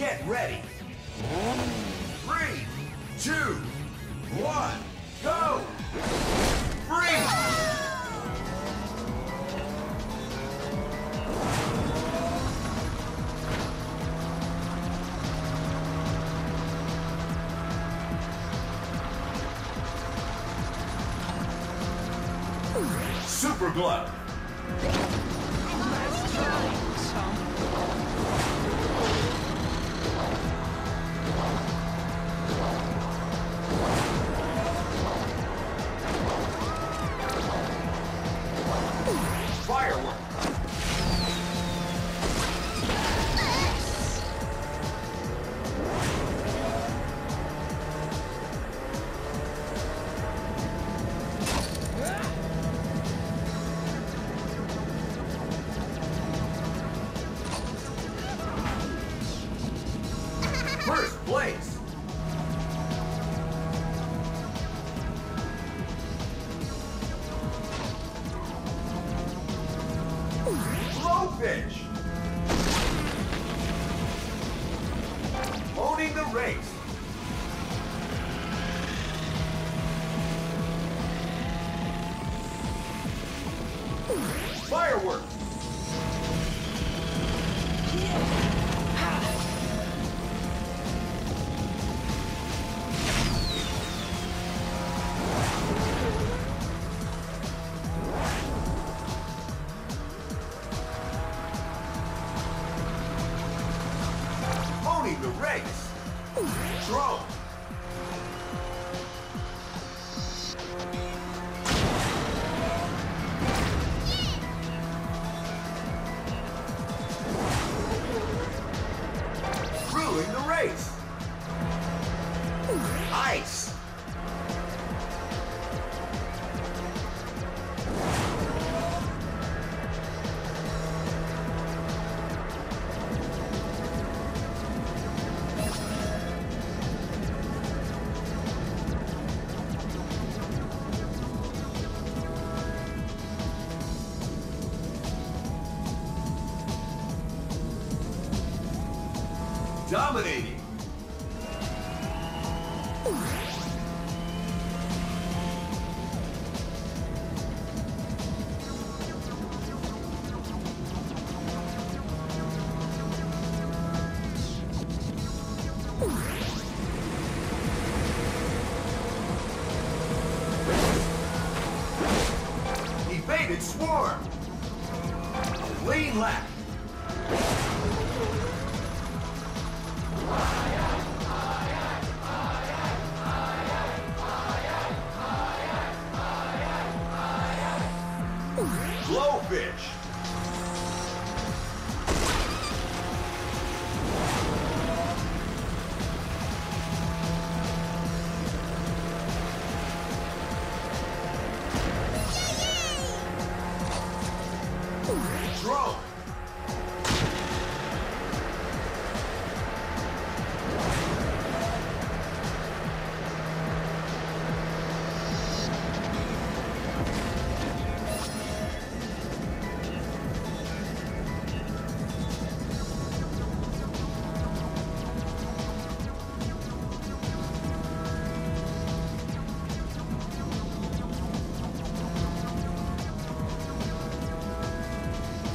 Get ready. Three, two, one, go! Freeze! Super Glove. Firework. First place. Blowfish. Owning the race. Fireworks. Owning the race. Drone. Ruling the race. Ice. Dominating. Evaded swarm. Lean left. Blowfish. Drone.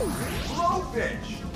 Blowfish.